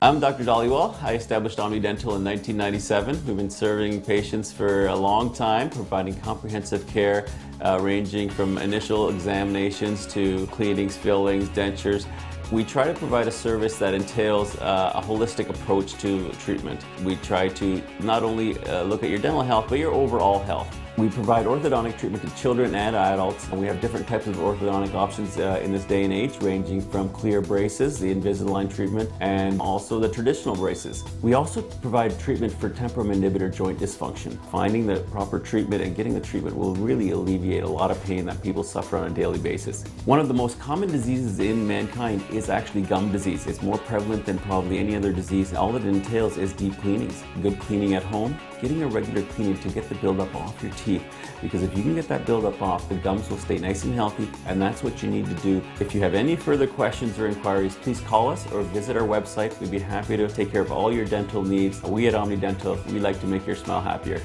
I'm Dr. Dhaliwal. I established Omni Dental in 1997. We've been serving patients for a long time, providing comprehensive care uh, ranging from initial examinations to cleanings, fillings, dentures. We try to provide a service that entails uh, a holistic approach to treatment. We try to not only uh, look at your dental health, but your overall health. We provide orthodontic treatment to children and adults. And we have different types of orthodontic options uh, in this day and age, ranging from clear braces, the Invisalign treatment, and also the traditional braces. We also provide treatment for temporomandibular joint dysfunction. Finding the proper treatment and getting the treatment will really alleviate a lot of pain that people suffer on a daily basis. One of the most common diseases in mankind is actually gum disease. It's more prevalent than probably any other disease. All it entails is deep cleanings, good cleaning at home, getting a regular cleaning to get the buildup off your teeth because if you can get that buildup off, the gums will stay nice and healthy and that's what you need to do. If you have any further questions or inquiries, please call us or visit our website. We'd be happy to take care of all your dental needs. We at Omni Dental, we like to make your smile happier.